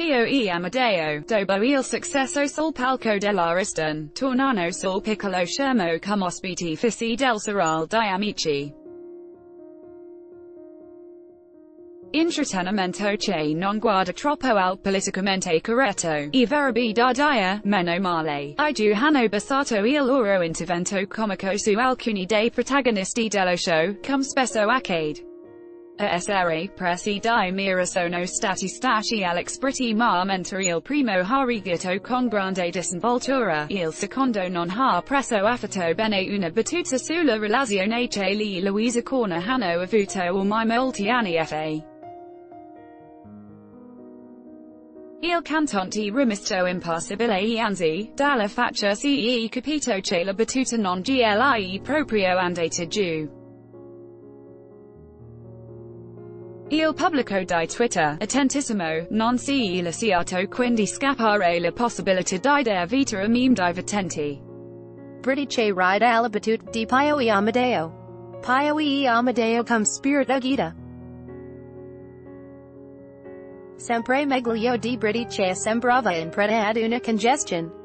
Poe Amadeo, Dobo il successo sul palco dell'Ariston, Tornano sul piccolo schermo come ospiti fissi del Serale di Amici. Intrattenimento che non guarda troppo al politicamente corretto, e verrebbe da dire, meno male, i hanno basato il loro intervento comico su alcuni dei protagonisti dello show, come spesso accade. A essere pressi di mira sono stati stati Alex Britti ma mentre il primo ha rigato con grande disinvoltura, il secondo non ha preso affatto bene una battuta sulla relazione che li Luisa Corna hanno avuto ormai molti anni fa. Il cantante rimasto impassibile e anzi, dalla faccia è capito che la battuta non gli proprio andata giù. Il pubblico di Twitter, attentissimo, non si è lasciato quindi scappare la possibilità di dare vita a meme divertenti. Britice ride alla battuta di Pio e Amedeo. Pio e Amedeo come spirit agita. Sempre meglio di Britice sembrava in preda ad una congestion.